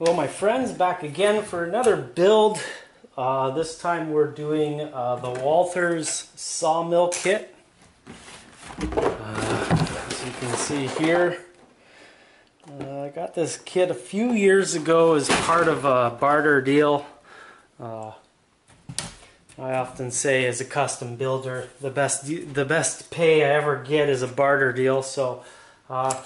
Well, my friends, back again for another build. Uh, this time we're doing uh, the Walthers Sawmill Kit. Uh, as you can see here, uh, I got this kit a few years ago as part of a barter deal. Uh, I often say as a custom builder, the best the best pay I ever get is a barter deal. So uh,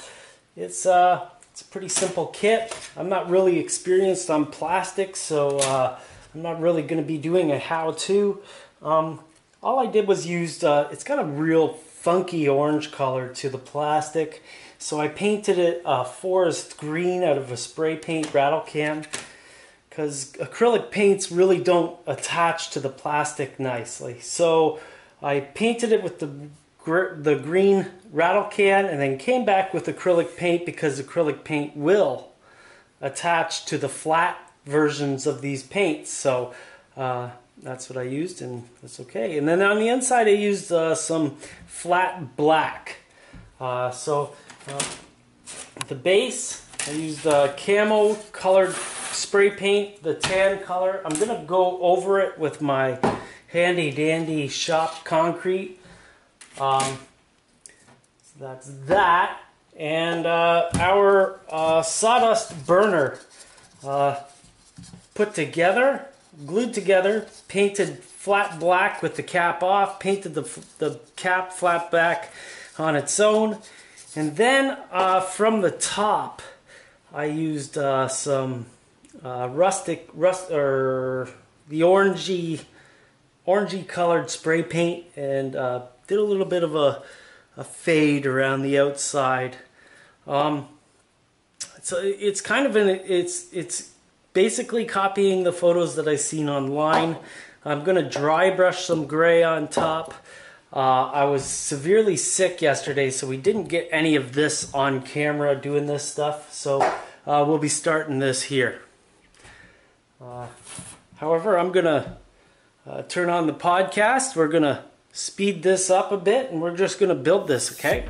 it's uh, it's a pretty simple kit. I'm not really experienced on plastic, so uh, I'm not really going to be doing a how-to. Um, all I did was used, uh, it's got a real funky orange color to the plastic. So I painted it uh, forest green out of a spray paint rattle can because acrylic paints really don't attach to the plastic nicely. So I painted it with the the green rattle can and then came back with acrylic paint because acrylic paint will attach to the flat versions of these paints. So uh, that's what I used and that's okay. And then on the inside I used uh, some flat black. Uh, so uh, the base I used the camo colored spray paint, the tan color. I'm going to go over it with my handy dandy shop concrete um, so that's that. And uh, our uh, sawdust burner uh, put together, glued together, painted flat black with the cap off, painted the, the cap flat back on its own. And then uh, from the top, I used uh, some uh, rustic, rust, or the orangey, orangey colored spray paint and did a little bit of a, a fade around the outside. Um, so it's kind of an it's it's basically copying the photos that I've seen online. I'm gonna dry brush some gray on top. Uh, I was severely sick yesterday, so we didn't get any of this on camera doing this stuff. So uh, we'll be starting this here. Uh, however, I'm gonna uh, turn on the podcast. We're gonna speed this up a bit and we're just to build this, okay?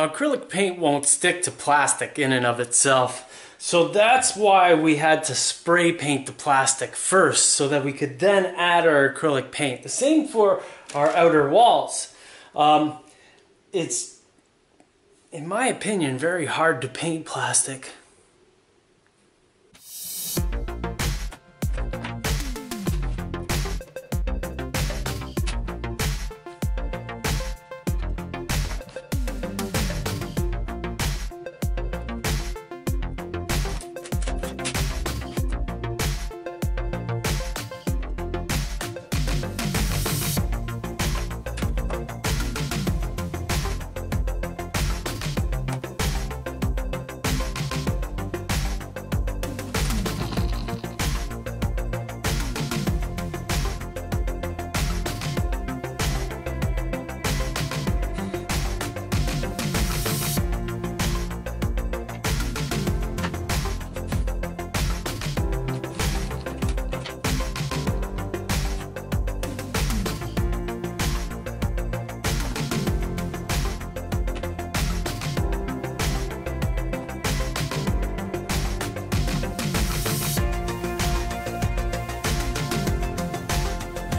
Now acrylic paint won't stick to plastic in and of itself. So that's why we had to spray paint the plastic first so that we could then add our acrylic paint. The same for our outer walls. Um, it's, in my opinion, very hard to paint plastic.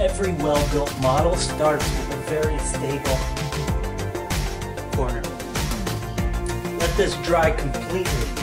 Every well-built model starts with a very stable corner. Let this dry completely.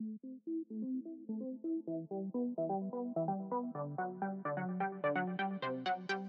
Thank you.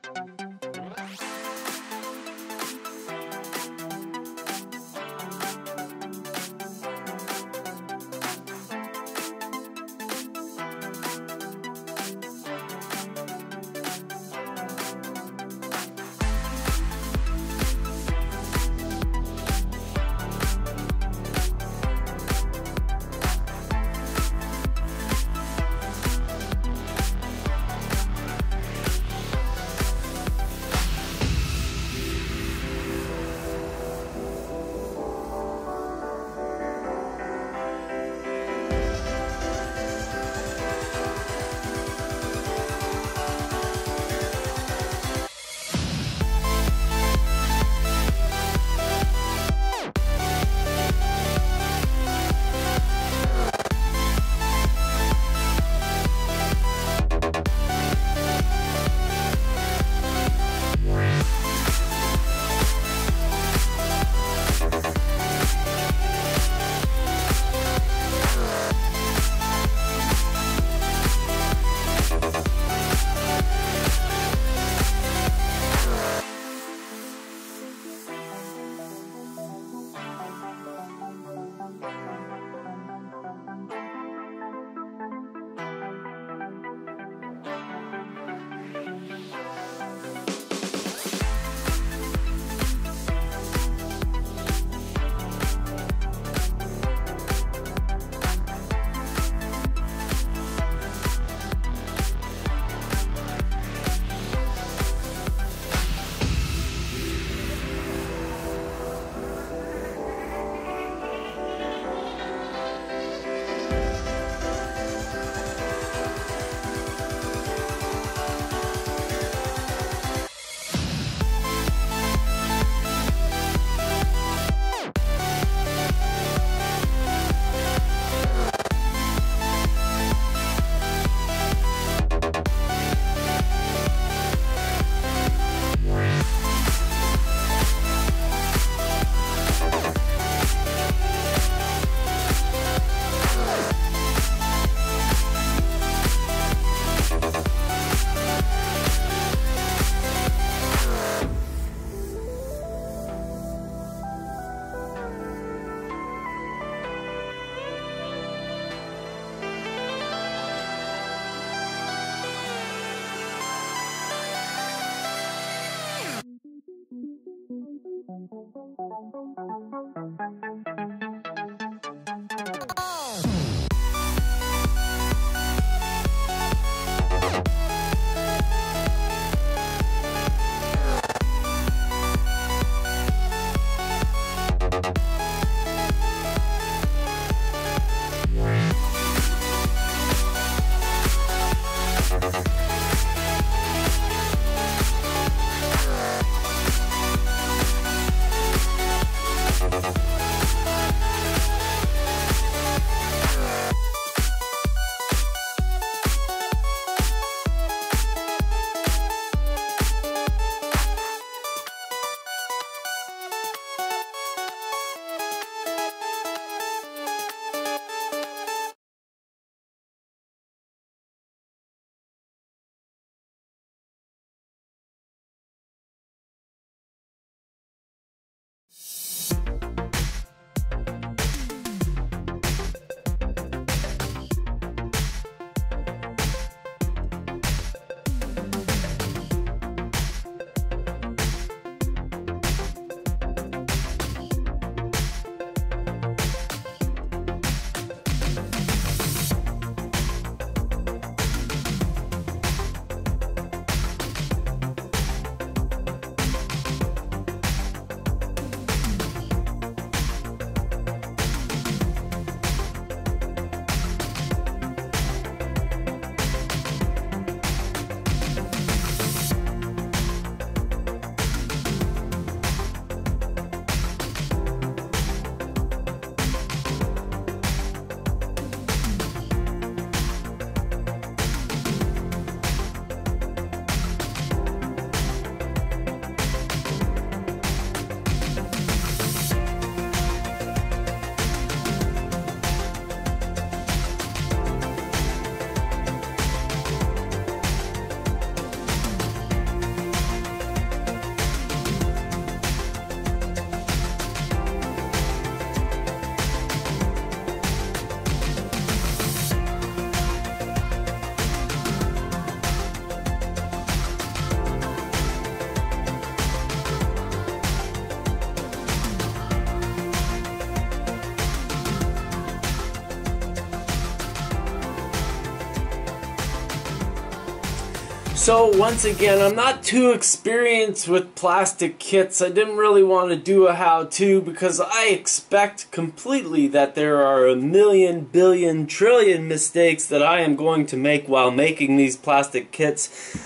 So once again, I'm not too experienced with plastic kits. I didn't really want to do a how-to because I expect completely that there are a million, billion, trillion mistakes that I am going to make while making these plastic kits.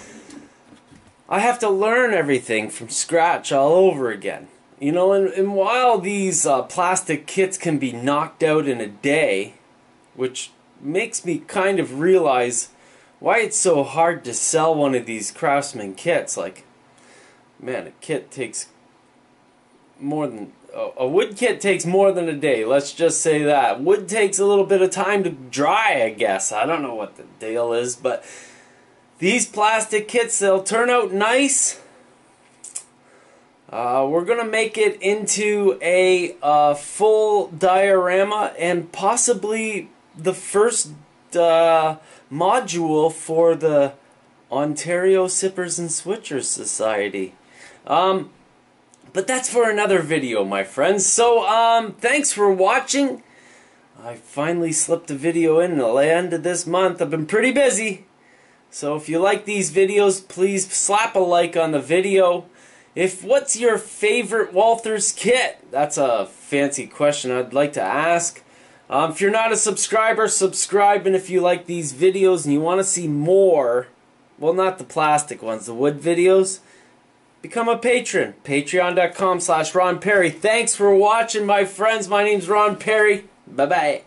I have to learn everything from scratch all over again. You know, and, and while these uh, plastic kits can be knocked out in a day, which makes me kind of realize why it's so hard to sell one of these Craftsman kits. Like, man, a kit takes more than a wood kit takes more than a day. Let's just say that wood takes a little bit of time to dry. I guess I don't know what the deal is, but these plastic kits they'll turn out nice. Uh, we're gonna make it into a uh, full diorama and possibly the first uh, module for the Ontario Sippers and Switchers Society. Um, but that's for another video, my friends. So, um, thanks for watching. I finally slipped a video in the end of this month. I've been pretty busy. So if you like these videos, please slap a like on the video. If what's your favorite Walthers kit? That's a fancy question I'd like to ask. Um, if you're not a subscriber, subscribe. And if you like these videos and you want to see more, well, not the plastic ones, the wood videos, become a patron. Patreon.com slash Ron Pare. Thanks for watching, my friends. My name's Ron Pare. Bye-bye.